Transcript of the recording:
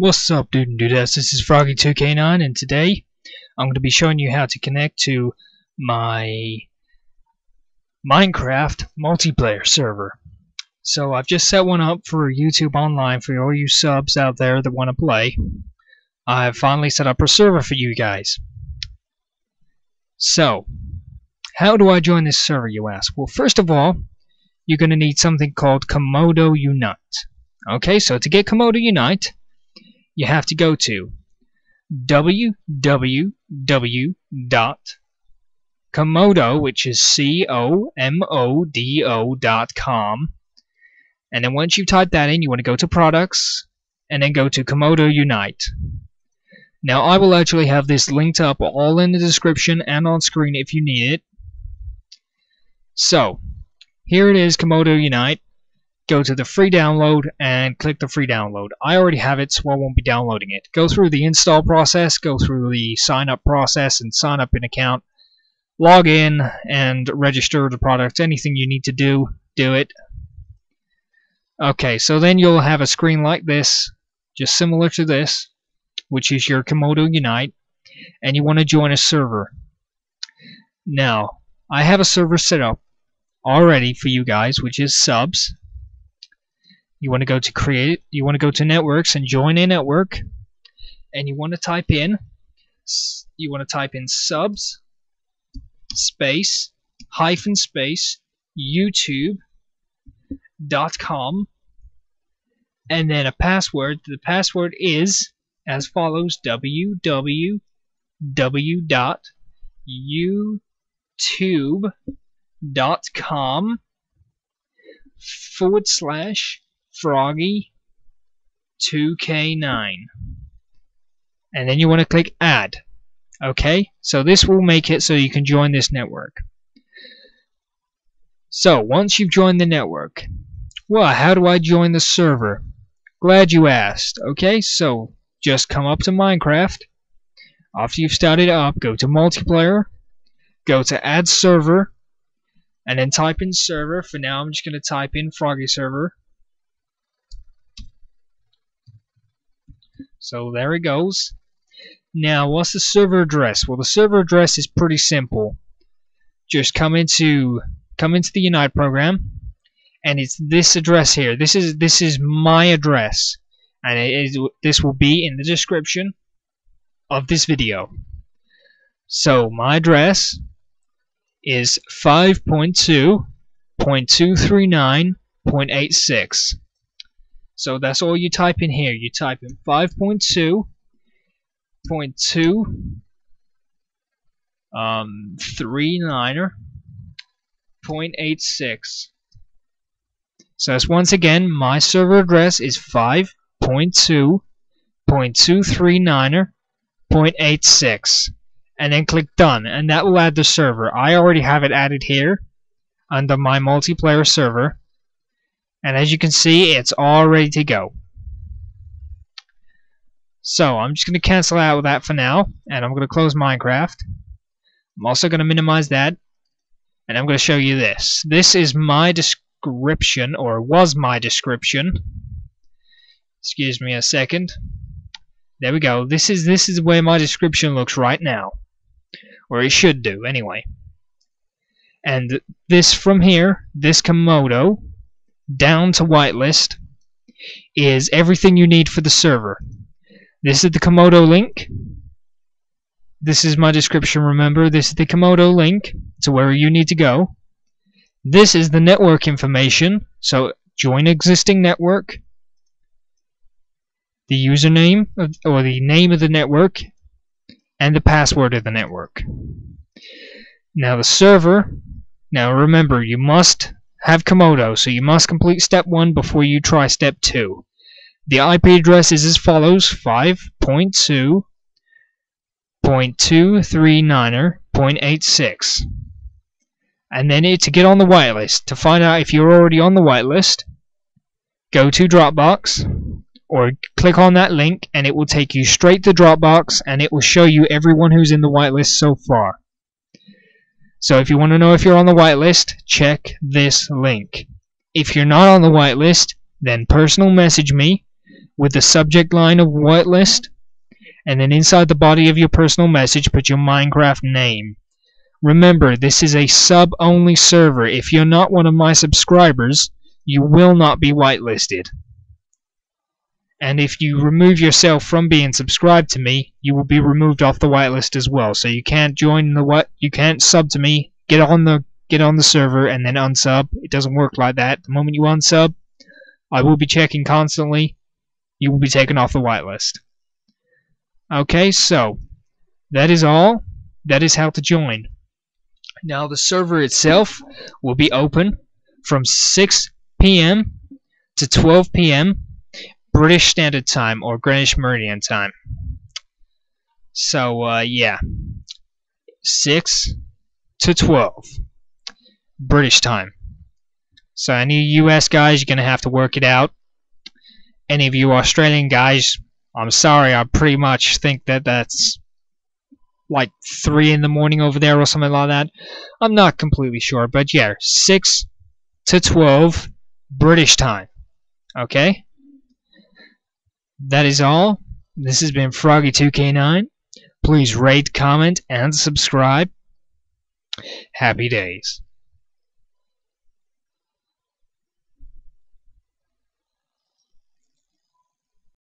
What's up dude and dudettes, this is Froggy2k9 and today I'm going to be showing you how to connect to my Minecraft multiplayer server. So I've just set one up for YouTube Online for all you subs out there that want to play. I've finally set up a server for you guys. So, how do I join this server you ask? Well first of all, you're going to need something called Comodo Unite. Okay, so to get Comodo Unite, you have to go to www.comodo, which is C-O-M-O-D-O dot com. And then once you type that in, you want to go to products and then go to Comodo Unite. Now I will actually have this linked up all in the description and on screen if you need it. So, here it is, Comodo Unite go to the free download and click the free download. I already have it, so I won't be downloading it. Go through the install process, go through the sign up process and sign up an account. Log in and register the product. Anything you need to do, do it. Okay, so then you'll have a screen like this, just similar to this, which is your Comodo Unite, and you want to join a server. Now, I have a server set up already for you guys, which is subs you want to go to create you want to go to networks and join a network and you want to type in you want to type in subs space hyphen space youtube dot com and then a password. The password is as follows www dot youtube dot com forward slash Froggy 2K9 and then you want to click add okay? So this will make it so you can join this network. So once you've joined the network well how do I join the server? Glad you asked okay? So just come up to Minecraft. After you've started up go to multiplayer go to add server and then type in server. For now I'm just gonna type in Froggy server So there it goes. Now, what's the server address? Well, the server address is pretty simple. Just come into come into the Unite program, and it's this address here. This is this is my address, and it is this will be in the description of this video. So my address is 5.2.239.86. So that's all you type in here. You type in 5.2.2 um, 39er 0.86. So that's once again, my server address is 5.2.239er 0.86. And then click done, and that will add the server. I already have it added here under my multiplayer server and as you can see it's all ready to go. So I'm just going to cancel out that for now and I'm going to close Minecraft. I'm also going to minimize that and I'm going to show you this. This is my description or was my description. Excuse me a second. There we go. This is this is where my description looks right now. Or it should do anyway. And this from here this Comodo down to whitelist is everything you need for the server. This is the Comodo link. This is my description, remember. This is the Comodo link to where you need to go. This is the network information, so join existing network, the username of, or the name of the network, and the password of the network. Now the server, now remember you must have Comodo, so you must complete step 1 before you try step 2. The IP address is as follows 5.2.239er.86. And then to get on the whitelist, to find out if you're already on the whitelist, go to Dropbox or click on that link and it will take you straight to Dropbox and it will show you everyone who's in the whitelist so far. So if you want to know if you're on the whitelist, check this link. If you're not on the whitelist, then personal message me with the subject line of whitelist, and then inside the body of your personal message put your Minecraft name. Remember, this is a sub-only server. If you're not one of my subscribers, you will not be whitelisted. And if you remove yourself from being subscribed to me, you will be removed off the whitelist as well. So you can't join the what you can't sub to me, get on the get on the server and then unsub. It doesn't work like that. The moment you unsub, I will be checking constantly. You will be taken off the whitelist. Okay, so that is all. That is how to join. Now the server itself will be open from 6 p.m. to 12 p.m. British Standard Time or Greenwich Meridian Time. So uh, yeah, 6 to 12 British time. So any US guys, you're going to have to work it out. Any of you Australian guys, I'm sorry, I pretty much think that that's like 3 in the morning over there or something like that. I'm not completely sure, but yeah, 6 to 12 British time. Okay? That is all. This has been Froggy2k9. Please rate, comment, and subscribe. Happy days.